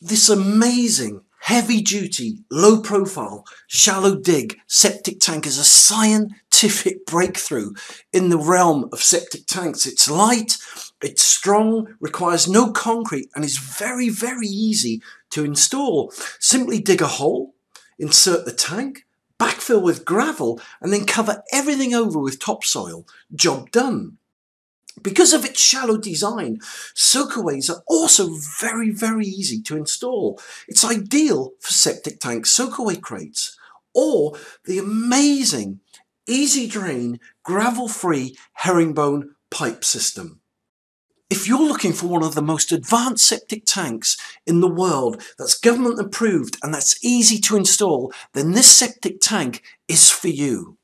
This amazing, heavy duty, low profile, shallow dig septic tank is a scientific breakthrough in the realm of septic tanks. It's light, it's strong, requires no concrete and is very, very easy to install. Simply dig a hole, insert the tank, backfill with gravel and then cover everything over with topsoil. Job done. Because of its shallow design, soakaways are also very, very easy to install. It's ideal for septic tank soakaway crates or the amazing ezy drain gravel-free herringbone pipe system. If you're looking for one of the most advanced septic tanks in the world that's government approved and that's easy to install, then this septic tank is for you.